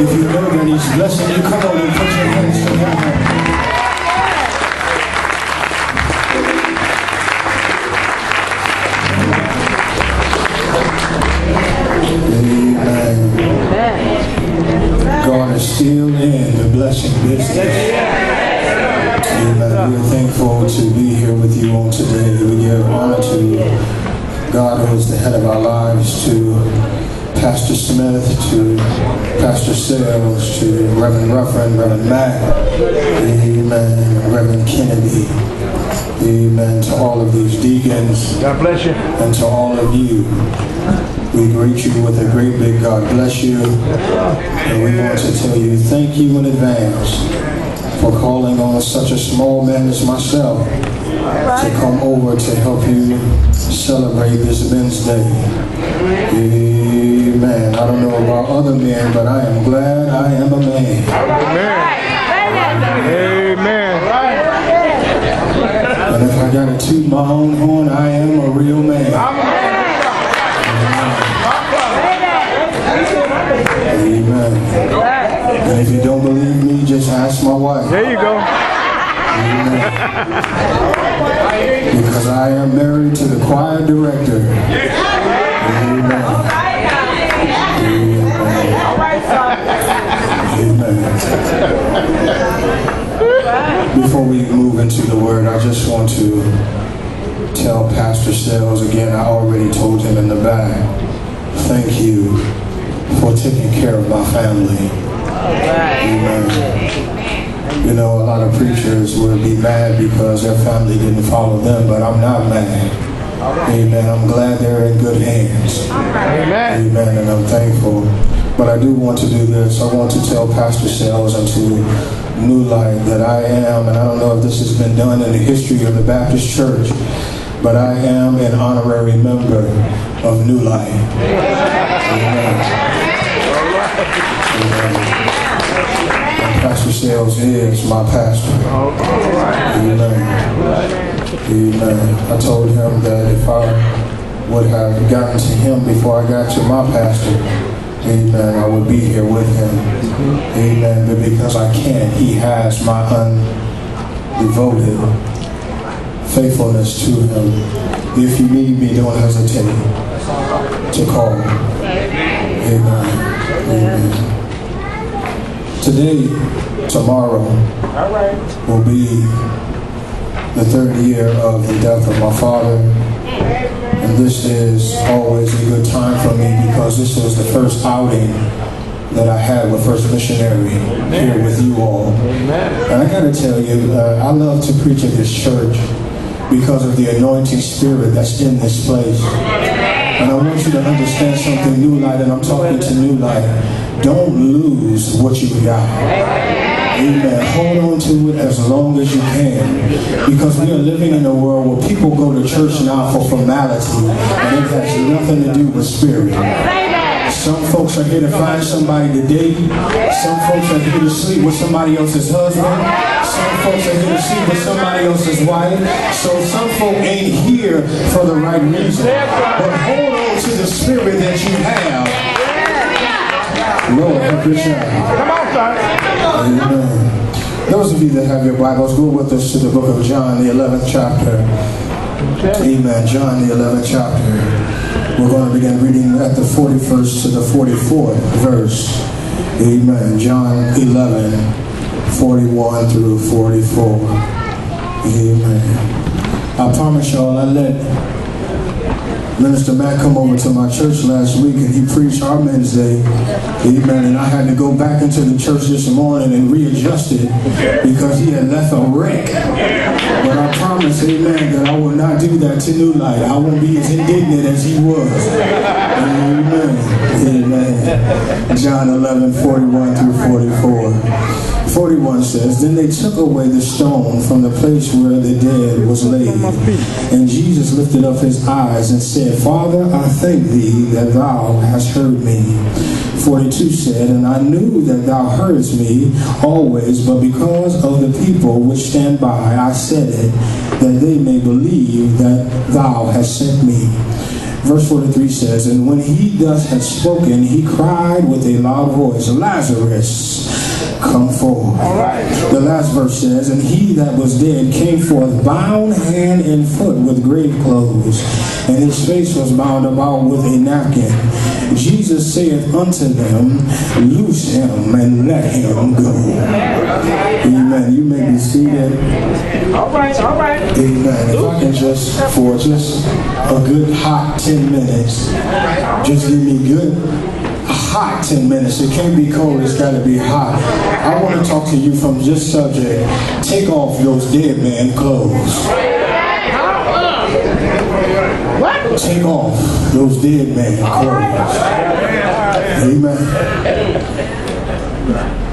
If you know that he's blessing you, come on and put your hands together. God is still in the blessing business. Amen. We're thankful to be here with you on today. We give honor to God who is the head of our lives, Pastor Smith, to Pastor Sales, to Reverend Ruffin, Reverend Matt, Amen, Reverend Kennedy, Amen, to all of these deacons. God bless you. And to all of you. We greet you with a great big God bless you. And we want to tell you thank you in advance for calling on such a small man as myself to come over to help you celebrate this Men's Day. Amen. I don't know about other men, but I am glad I am a man. Amen. And if I got to toot my own horn, I am a real man. Amen. And if you don't believe me, just ask my wife. There you go. Amen. Because I am married to the choir director. Amen. Before we move into the word, I just want to tell Pastor Sales again, I already told him in the back, thank you for taking care of my family. Amen. You know, a lot of preachers will be mad because their family didn't follow them, but I'm not mad. Amen. I'm glad they're in good hands. Amen. Amen. And I'm thankful. But I do want to do this. I want to tell Pastor Sales and to New Light that I am, and I don't know if this has been done in the history of the Baptist Church, but I am an honorary member of New Light. Amen. Amen. Pastor Sales is my pastor. Amen. Amen. I told him that if I would have gotten to him before I got to my pastor, amen, uh, I will be here with him. Amen. But because I can't, he has my undevoted faithfulness to him. If you need me, don't hesitate to call. Amen. Amen. Today, tomorrow, will be the third year of the death of my father. And this is always a good time for me because this was the first outing that I had with First Missionary here with you all. And I got to tell you, uh, I love to preach at this church because of the anointing spirit that's in this place. And I want you to understand something, New Light, and I'm talking to New Light. Don't lose what you got. Amen. Hold on to it as long as you can. Because we are living in a world where people go to church now for formality, and it has nothing to do with spirit. Some folks are here to find somebody to date. Some folks are here to sleep with somebody else's husband. Some folks are here to sleep with somebody else's wife. So some folk ain't here for the right reason. But hold on to the spirit that you have. Lord, help your child. Come on, son. Amen. Those of you that have your Bibles, go with us to the book of John, the 11th chapter. Amen. John, the 11th chapter. We're going to begin reading at the 41st to the 44th verse. Amen. John 11, 41 through 44. Amen. I promise y'all, I let Minister Matt come over to my church last week and he preached our Men's Day. Amen. And I had to go back into the church this morning and readjust it because he had left a wreck. But I promise, amen, that I will not do that to New Light. I won't be as indignant as he was. Amen. Amen. John 11, 41 through 44. 41 says, Then they took away the stone from the place where the dead was laid. And Jesus lifted up his eyes and said, Father, I thank thee that thou hast heard me. 42 said, And I knew that thou heardest me always, but because of the people which stand by, I said it, that they may believe that thou hast sent me. Verse 43 says, And when he thus had spoken, he cried with a loud voice, Lazarus, come forth. All right. The last verse says, And he that was dead came forth, bound hand and foot with grave clothes, and his face was bound about with a napkin. Jesus saith unto them, Loose him and let him go. Amen. You may be seated. All right, all right. Amen. If I can just, for just a good hot 10 minutes, just give me good hot 10 minutes. It can't be cold, it's got to be hot. I want to talk to you from this subject. Take off those dead man clothes. What? Take off those dead man clothes. Amen.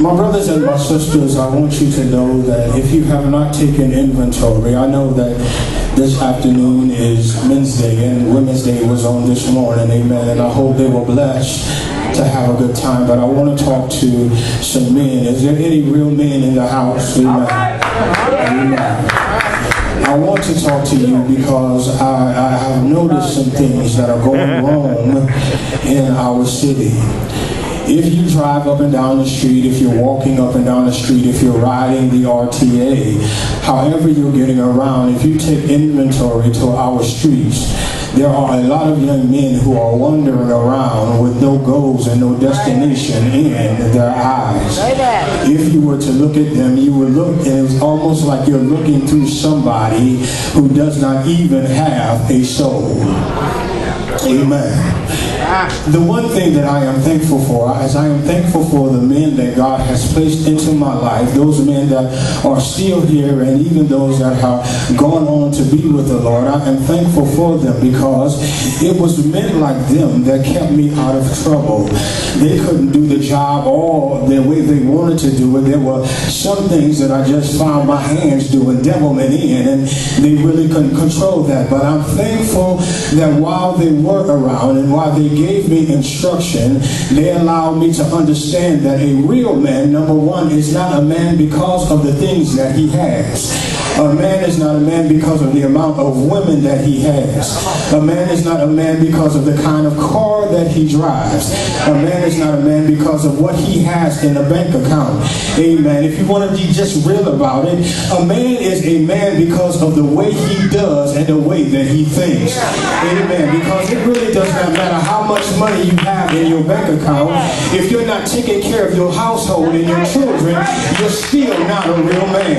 My brothers and my sisters, I want you to know that if you have not taken inventory, I know that this afternoon is Men's Day and Women's Day was on this morning, amen. And I hope they were blessed to have a good time. But I want to talk to some men. Is there any real men in the house? Amen. Amen. I want to talk to you because I, I have noticed some things that are going wrong in our city. If you drive up and down the street, if you're walking up and down the street, if you're riding the RTA, however you're getting around, if you take inventory to our streets, there are a lot of young men who are wandering around with no goals and no destination in their eyes. If you were to look at them, you would look, and it's almost like you're looking through somebody who does not even have a soul. Amen. The one thing that I am thankful for is I am thankful for the men that God has placed into my life, those men that are still here and even those that have gone on to be with the Lord. I am thankful for them because it was men like them that kept me out of trouble. They couldn't do the job all the way they wanted to do it. There were some things that I just found my hands doing devilment in and they really couldn't control that. But I'm thankful that while they were around and while they gave me instruction, they allowed me to understand that a real man, number one, is not a man because of the things that he has. A man is not a man because of the amount of women that he has. A man is not a man because of the kind of car that he drives. A man is not a man because of what he has in a bank account. Amen. If you want to be just real about it, a man is a man because of the way he does and the way that he thinks. Amen. Because it really does not matter how much money you have in your bank account. If you're not taking care of your household and your children, you're still not a real man.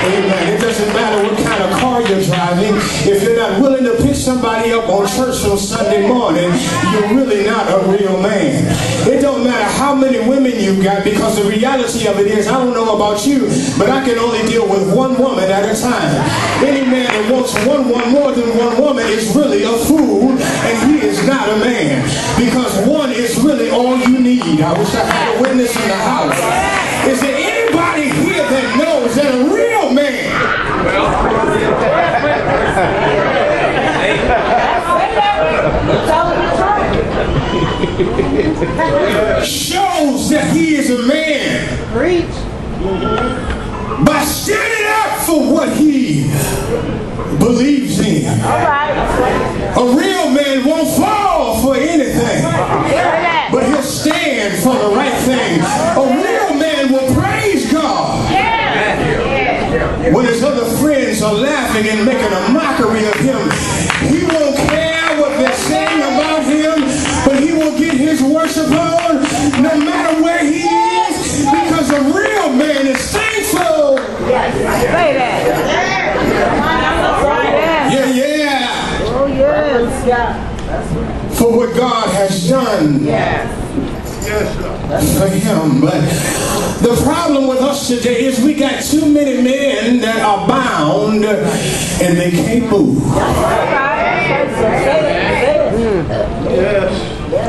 Amen. It doesn't matter what kind of car you're driving. If you're not willing to pick somebody up on church on Sunday morning, you're really not a real man. It don't matter how many women you got because the reality of it is, I don't know about you, but I can only deal with one woman at a time. Any man that wants one, one more than one woman is really a fool, and he is not a man because one is really all you need. I wish I had a witness in the house. Is there anybody here that knows that a real shows that he is a man. Preach. By standing up for what he believes in. All right. A real man won't fall for anything, but he'll stand for the right thing. A real man will when his other friends are laughing and making a mockery of him. He won't care what they're saying about him, but he will get his worship on no matter where he is because a real man is thankful. Say that. Yeah, yeah. Oh, yes. For what God has done for him. But the problem with us today is we got too many men that are bound and they can't move.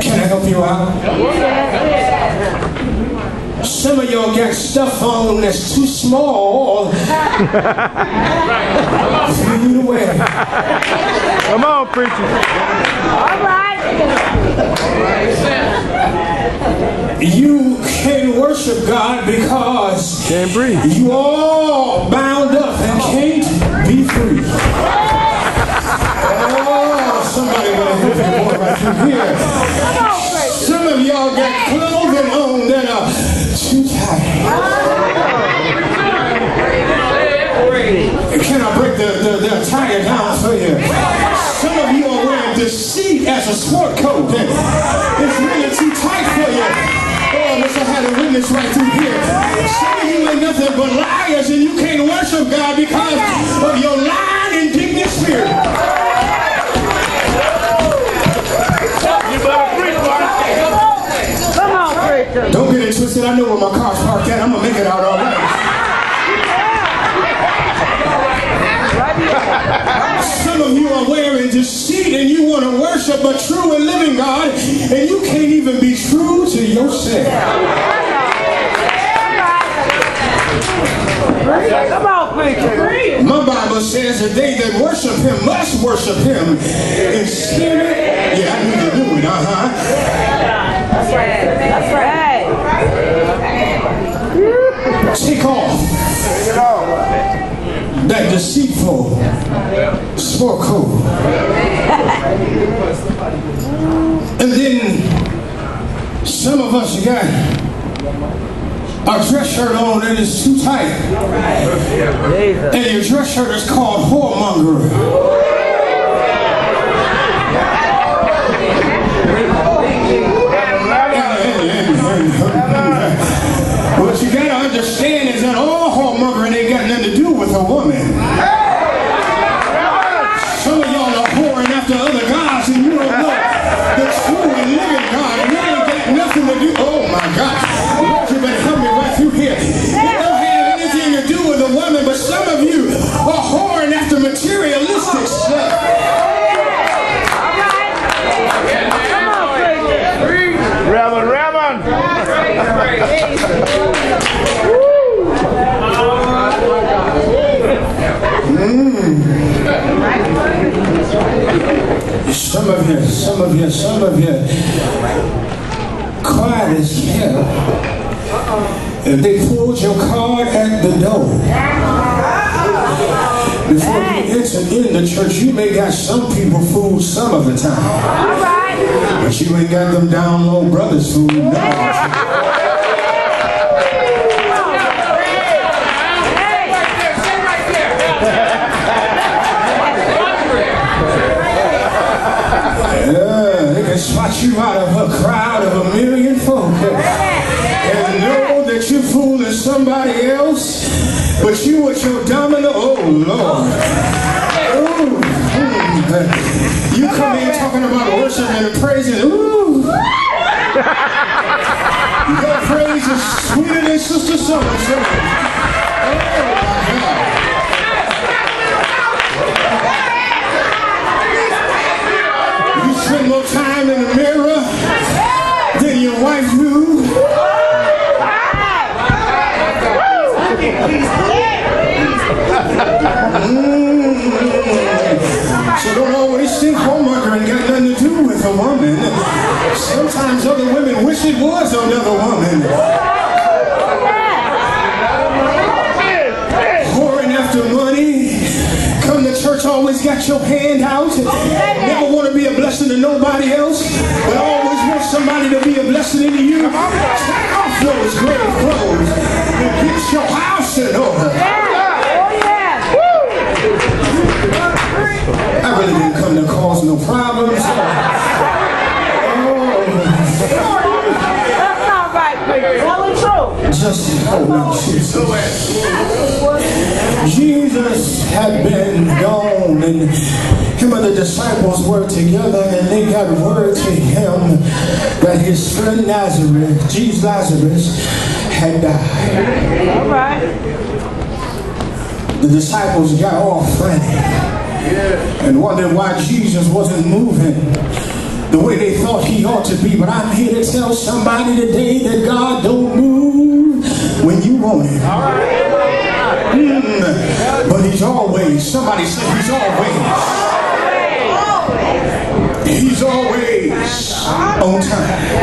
Can I help you out? Some of y'all got stuff on that's too small for you to wear. Come on, preacher. All right. You can worship God because Can't breathe. you all bound up and can't be free. Oh, somebody me help you boy right through here. Some of y'all got clothing on that are too tight. Can I break the, the, the attire down for you? Some of you are wearing deceit as a sport coat. It's really too tight for you. I wish I had a witness right through here. Some of you ain't nothing but liars and you can't worship God because of your lying, and indignant spirit. You better preach, boy. Come on, preacher. Don't get it twisted. I know where my car's parked at. I'm going to make it out all right. Some of you are wearing deceit and you want to worship a true and living God and you can't even be true to yourself. Come preacher. My Bible says that they that worship him must worship him in spirit. Yeah, I need to do it, uh-huh. That's right. That's right. Take off that deceitful coat. And then some of us got our dress shirt on and it's too tight. And your dress shirt is called whoremonger. God. Lord, you better help me right through here. Don't have anything to do with a woman, but some of you are whoring after materialistic stuff. Come on. Reverend, Reverend. Some of you, some of you, some of you, quiet as hell. If they pulled your card at the door, before you enter in the church, you may got some people fooled some of the time. But you ain't got them down low brothers fooled none of the time. Yeah, spot you out of a crowd of a million folk. And know that you're fooling somebody else, but you with your domino, oh Lord. Ooh, mm. You come in talking about worship and praising, ooh. Your praise is sweeter than Sister So-and-so. In order. Oh, yeah. I really didn't come to cause no problems. That's not right, preacher. Tell the truth. Just Jesus. Jesus had been gone, and him and the disciples were together, and they got word to him that his friend Nazareth, Jesus Lazarus, had died. All right. The disciples got all frantic and wondered why Jesus wasn't moving the way they thought he ought to be. But I'm here to tell somebody today that God don't move when you want him. Mm, But he's always, somebody said he's always. He's always on time.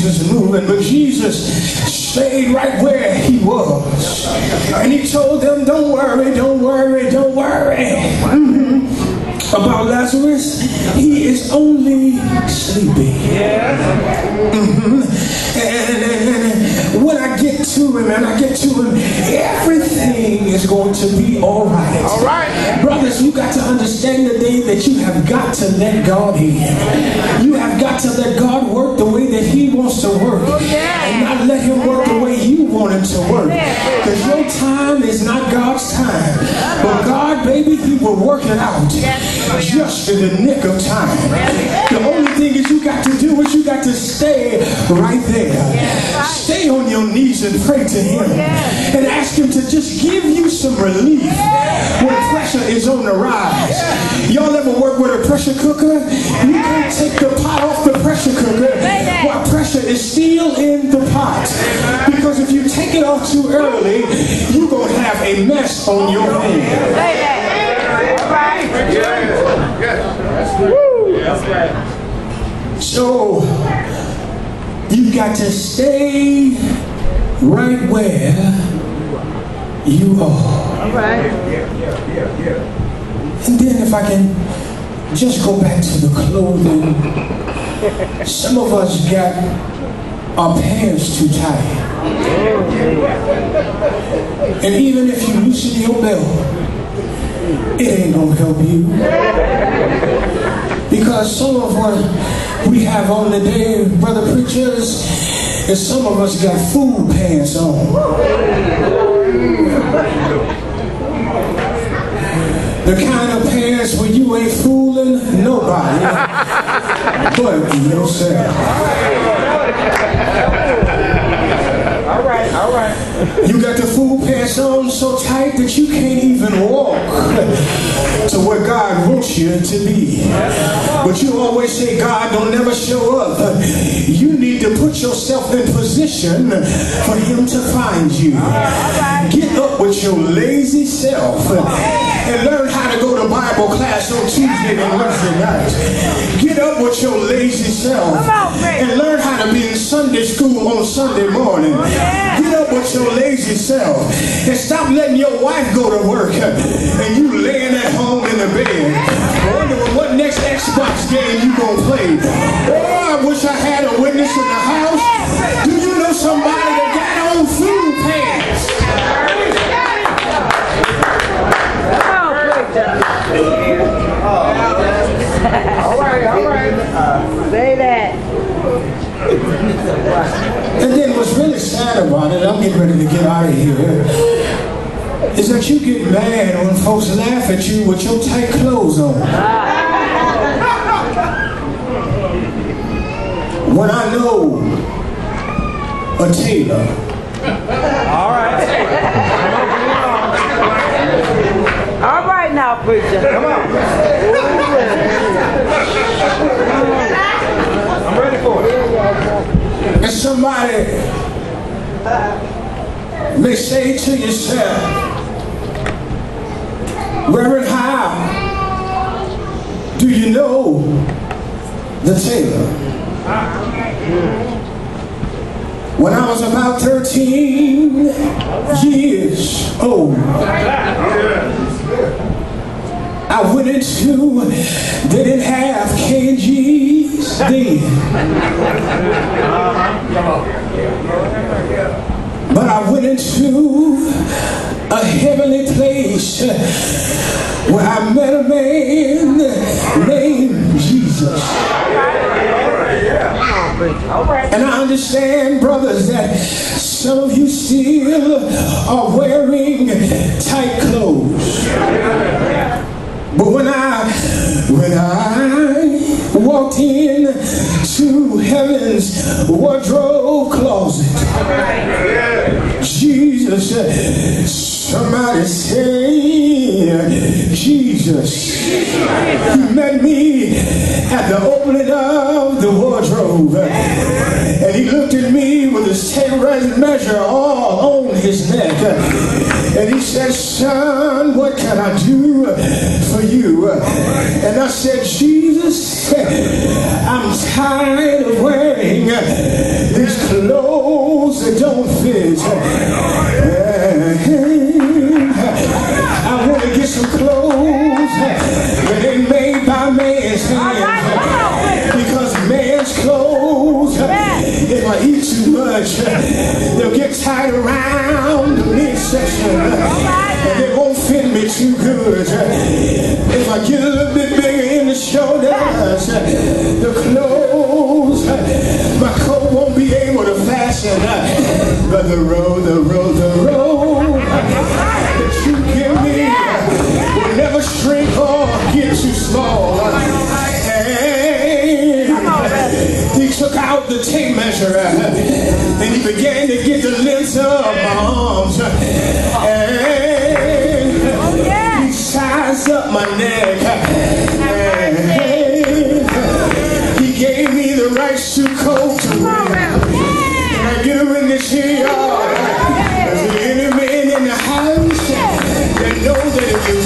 Jesus moving? But Jesus stayed right where he was. And he told them, Don't worry, don't worry, don't worry. Mhm. About Lazarus, he is only sleeping. Mhm. And, and- when I get to him, and I get to him, everything is going to be all right. All right. Brothers, you got to understand the today that you have got to let God in. You have got to let God work the He wants to work. Oh, and not let Him work the Him to work. Because your time is not God's time. But God, baby, He will work it out just in the nick of time. The only thing is you got to do is you got to stay right there. Stay on your knees and pray to Him. And ask Him to just give you some relief when pressure is on the rise. Y'all ever work with a pressure cooker? You can't take the pot off the pressure cooker while pressure is still in the pot. Too early, you're going to have a mess on your hands. Right. So you got to stay right where you are. All right. And then if I can just go back to the clothing, some of us got our pants too tight. And even if you loosen your belt, it ain't gonna help you. Because some of what we have on today, brother preachers, is some of us got food pants on. The kind of pants where you ain't fooling nobody but yourself. All right, all right. You got the food pants on so tight that you can't even walk to where God wants you to be. But you always say God don't never show up. You need to put yourself in position for him to find you. Get up with your lazy self and learn how to go to Bible class on Tuesday and Wednesday nights. Get up with your lazy self on, and learn how to be in Sunday school on Sunday morning. Oh, Get up with your lazy self and stop letting your wife go to work and you laying at home in the bed wondering what next Xbox game you gonna play. Oh, I wish I had a witness in the house. Do you know somebody All right, all right. Uh, say that. And then what's really sad about it, I'm getting ready to get out of here, is that you get mad when folks laugh at you with your tight clothes on. When I know a tailor All right now, preacher. Come on. I'm ready for it. and somebody may say to yourself, Reverend, how do you know the tailor? When I was about 13 years old, I went into, didn't have KGs then. But I went into a heavenly place where I met a man named Jesus. And I understand, brothers, that some of you still are wearing tight clothes. But when I when I walked in to heaven's wardrobe closet, Jesus, said, somebody say Jesus. He met me at the opening of they'll get tied around midsection. They won't fit me too good. If I get a little bit bigger in the shoulders, the clothes, my coat won't be able to fashion. But the road, the road, the road that you give me will never shrink or get too small. He took out the tape measure and he began to get the length of my arms. And he sized up my neck. And he gave me the right suit coat to wear. And I get in this here yard. Is there any man in the house that knows that if you